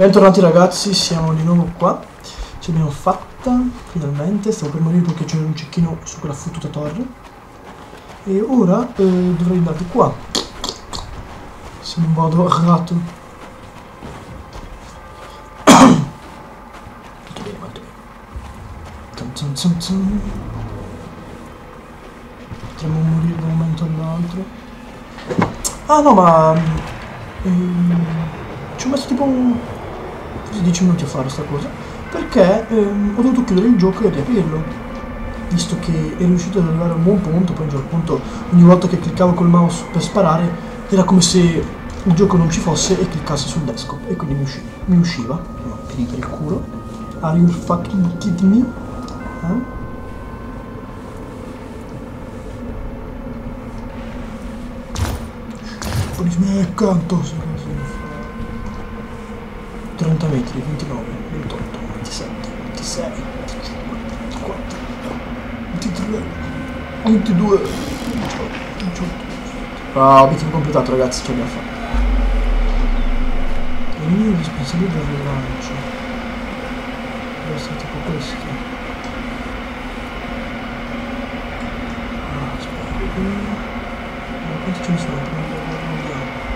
Bentornati ragazzi, siamo di nuovo qua. Ce l'abbiamo fatta, finalmente. Stavo per morire perché c'era un cecchino su quella fottuta torre. E ora eh, dovrei andare di qua. Se non vado errato. molto bene, molto bene. Zun, zun, zun. Potremmo morire da un momento all'altro. Ah no, ma... ehm, ci ho messo tipo un... forse 10 minuti a fare sta cosa. Perché ehm, ho dovuto chiudere il gioco e riaprirlo. Visto che ero riuscito ad arrivare a un buon punto, poi a un certo punto ogni volta che cliccavo col mouse per sparare era come se il gioco non ci fosse e cliccassi sul desktop e quindi mi, usci- mi usciva. No, piedi per il culo. Are you fucking kidding me? Eh? Polismi accanto, così. 30 metri, 29, 28, 27, 26, 25, 24, 23, 22, 18, 18. Ah, obiettivo completato ragazzi, ce l'abbiamo fatta. Il mio responsabile del rilancio. Deve essere tipo questo. Ah, aspetta. Quanti ce ne sono? Non vediamo.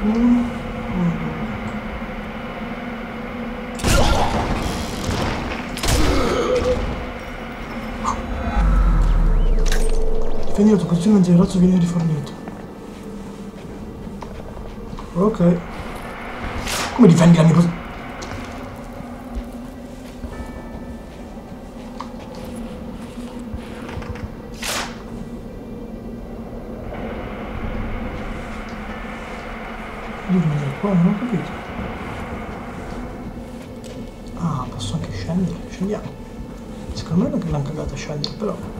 Uno, uno, due. Mentre il razzo viene rifornito. Ok. Come difendi la mia posizione? Devo rimanere qua, non ho capito. Ah, posso anche scendere. Scendiamo. Secondo me non l'hanno cagata scendere, però.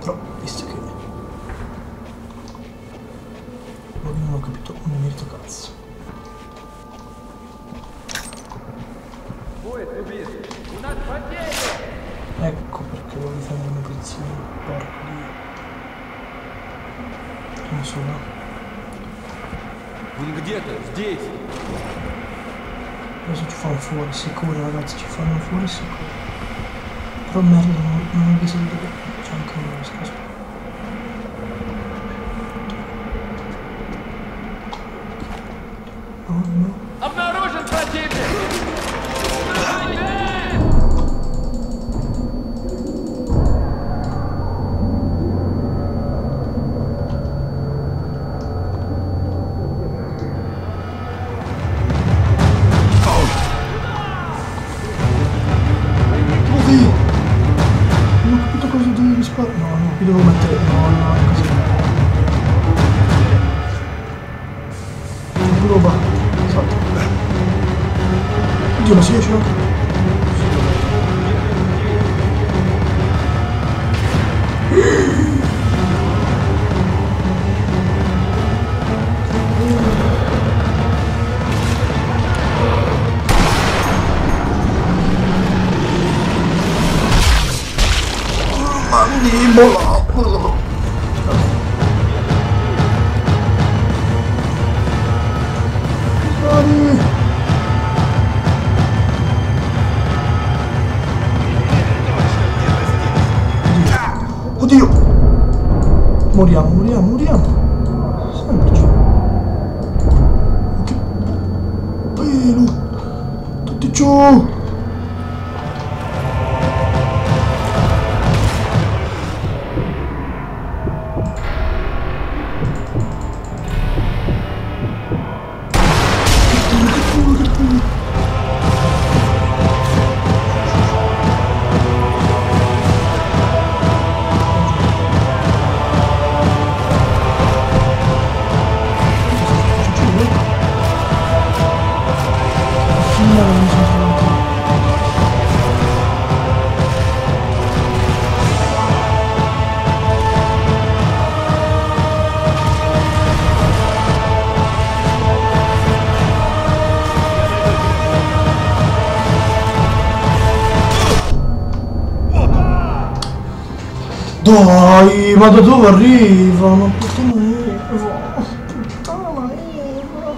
Però, visto che... Non ho capito un merito cazzo. Ecco perché voglio fare una pizza, porco di... Non so, no? Он где-то, здесь. Mas eu te falo fora, se curar, se te falo fora, se curar. Prometo, não, não me Mami, mola. Moriamo, moriamo, moriamo! Semplice. Che pelo! Tutti giù! Dai, ma da dove arriva? Ma puttana Eva, puttana Eva.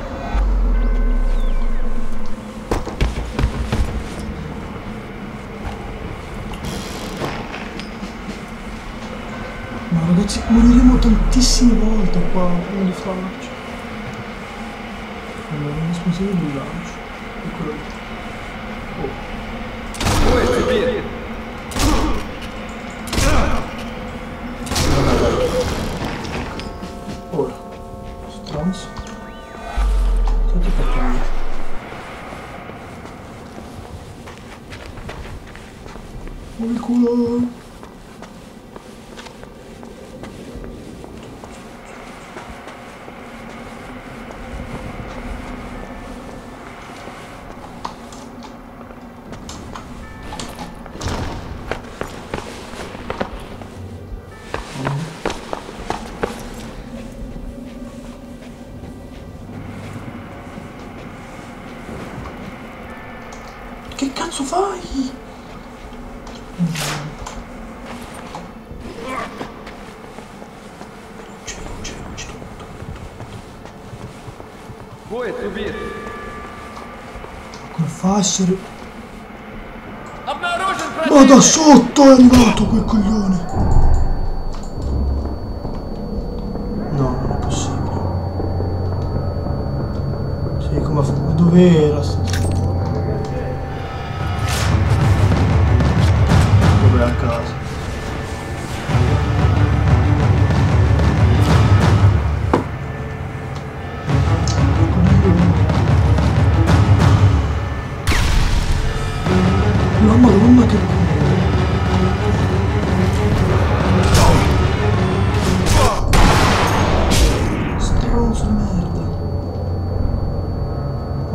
Ma ragazzi, moriremo tantissime volte qua prima di farci. Allora, il responsabile di lancio. Eccolo lì. Ora, stronzo. Senti perché mi... Oh, il culo! Che cazzo fai? C'è, c'è, c'è tutto. Боец убит! Come fa a essere... Обнаружен Ma da противник! sotto è arrivato quel coglione! No, non è possibile. Sì, come fa... Ma dov'era?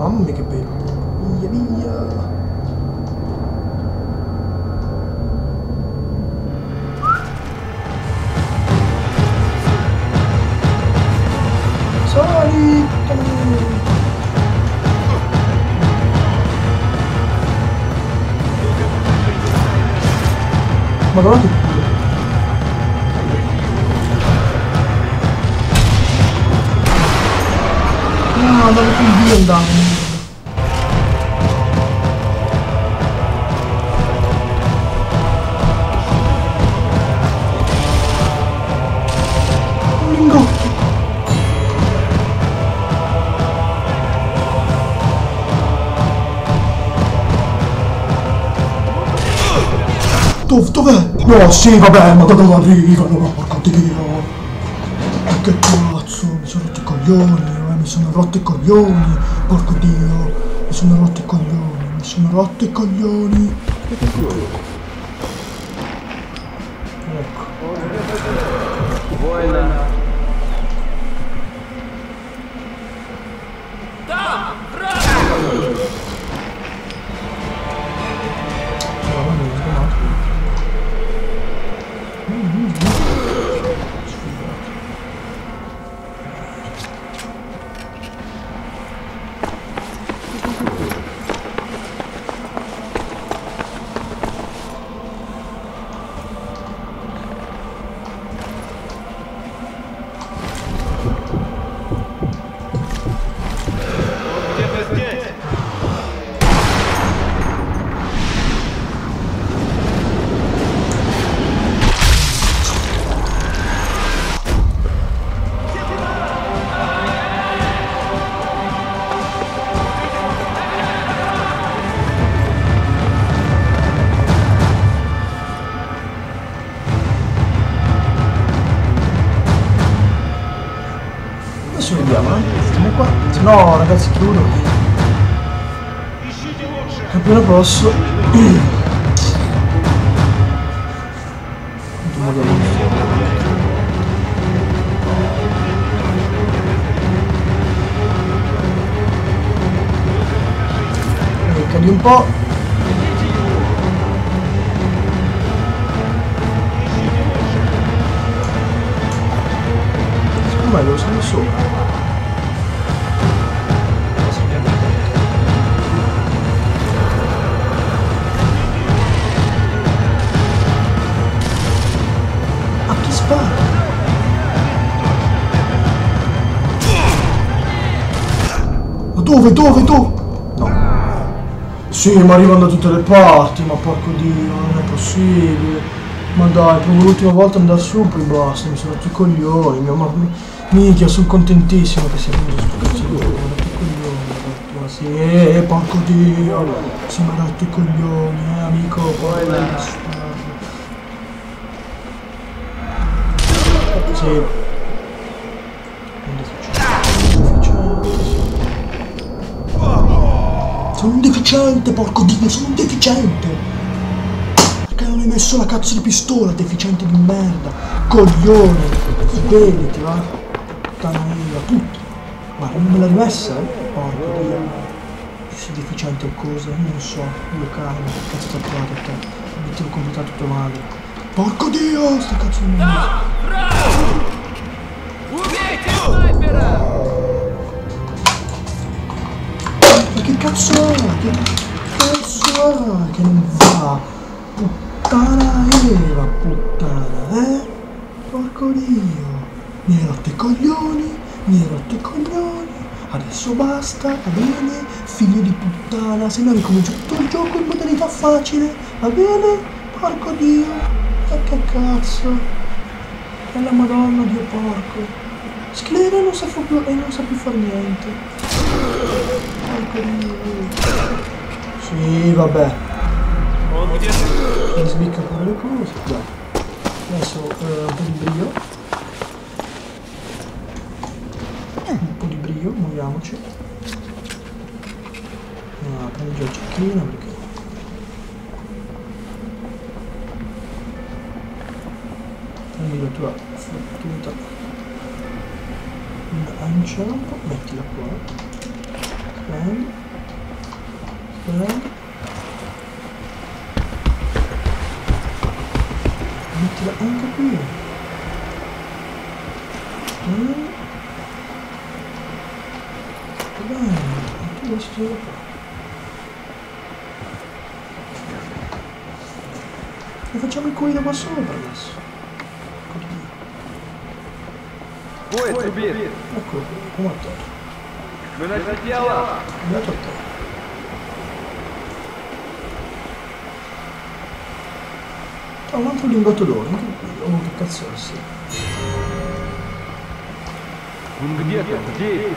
Mamma mia che bello. Via via. Sali! Madonna che culo. No, dove più Vabbè, oh sì, vabbè, ma da dove arrivano, Porco dio! E che cazzo, mi sono rotto i coglioni, eh, mi sono rotto i coglioni, porco dio, mi sono rotto i coglioni, mi sono rotto i coglioni. Ecco. Buona. Da! Bravo! Eh. Stiamo qua. No, ragazzi, chiudo. Appena posso. Cadi un po'. Secondo me lo sono sopra. Dove, dove, dove? No. Sì, ma arrivano da tutte le parti, ma porco dio, non è possibile. Ma dai, proprio l'ultima volta andare su, poi basta, mi sono rotto i coglioni, mia mamma. Minchia, sono contentissimo che sia venuto sto cazzo di ma sì, eh, porco dio, si mi ha rotto i coglioni, eh, amico, poi Sì. Sono un deficiente, porco dio, sono un deficiente! Perché non hai messo la cazzo di pistola, deficiente di merda? Coglione! Sveliti, va! Puttana mia, tutto! Ma non me l'hai rimessa, eh? Porco dio! Sei deficiente o cosa? Non so, io calmo, che cazzo ti ho trovato a te? Mi ti ho completato tutto male. Porco dio, sta cazzo di merda! Ubiete, sniper! Cazzo è? Che cazzo è? Che non va? Puttana Eva, puttana, eh? Porco Dio! Mi hai rotto i coglioni, mi hai rotto i coglioni. Adesso basta, va bene? Figlio di puttana, se no ricomincio tutto il gioco in modalità facile, va bene? Porco Dio! E che cazzo? E la madonna, Dio porco! Sclera e non sa più far niente. Sì, vabbè. Mi sbicca pure le cose. Beh. Adesso eh, un po' di brio. Un po' di brio, muoviamoci. Ah, prendi già il cecchino perché... Prendi la tua fottuta lanciampo, mettila qua. Né? Né? Mutlu anka koyuyor. Hı? Ulan, arkadaşlar. E facciamo il coin qua sopra adesso. Ecco, come attore. Выноси тело! beato a te Ah, un altro lingotto d'oro, anche qui. Oh, che cazzo è? Sì. Он где-то, здесь!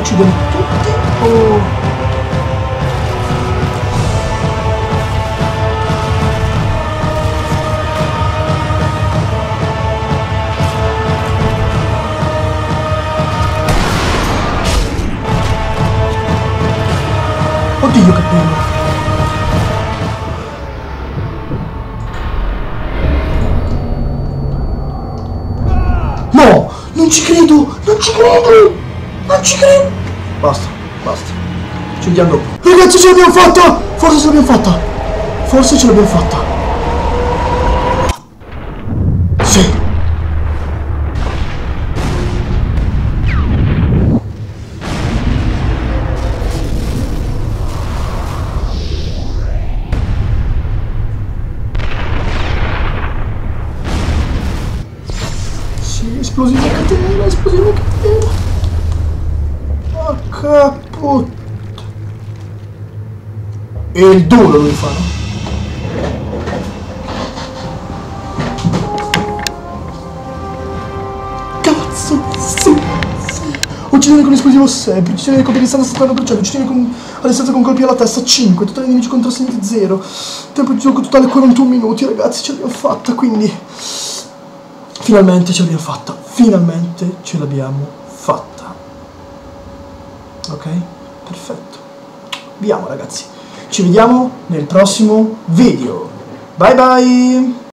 ucciderli tutti o... Oddio che bello! No! Non ci credo! Non ci credo! Basta, basta. Ci vediamo dopo. Ragazzi, ce l'abbiamo fatta! Forse ce l'abbiamo fatta! Forse ce l'abbiamo fatta. E il duro lui fa, no? Cazzo, sì, sì. Uccidere con esplosivo 6, uccidere con distanza 70%, uccidere con, a con colpi alla testa 5, totale nemici contrassegni 0. Tempo di gioco totale 41 minuti, ragazzi, ce l'abbiamo fatta, quindi... Finalmente ce l'abbiamo fatta, finalmente ce l'abbiamo fatta. Ok? Perfetto. Viamo ragazzi. Ci vediamo nel prossimo video. Bye bye!